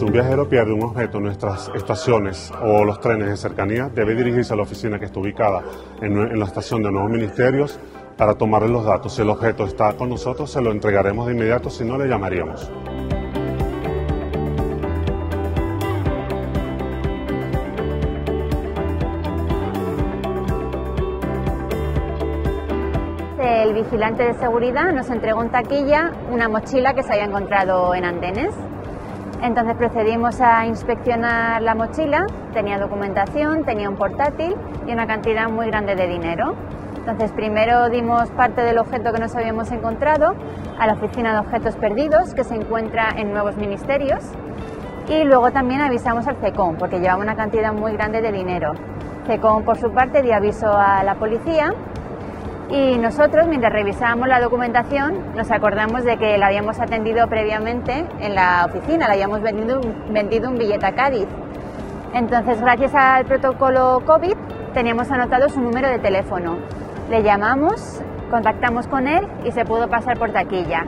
Si un viajero pierde un objeto en nuestras estaciones o los trenes de cercanía, debe dirigirse a la oficina que está ubicada en, la estación de Nuevos Ministerios para tomarle los datos. Si el objeto está con nosotros, se lo entregaremos de inmediato, si no, le llamaríamos. El vigilante de seguridad nos entregó en taquilla una mochila que se había encontrado en andenes. Entonces procedimos a inspeccionar la mochila, tenía documentación, tenía un portátil y una cantidad muy grande de dinero. Entonces primero dimos parte del objeto que nos habíamos encontrado a la Oficina de Objetos Perdidos que se encuentra en nuevos ministerios y luego también avisamos al CECOM porque llevaba una cantidad muy grande de dinero. CECOM por su parte dio aviso a la policía y nosotros, mientras revisábamos la documentación, nos acordamos de que la habíamos atendido previamente en la oficina, le habíamos vendido vendido un billete a Cádiz. Entonces, gracias al protocolo COVID, teníamos anotado su número de teléfono. Le llamamos, contactamos con él y se pudo pasar por taquilla.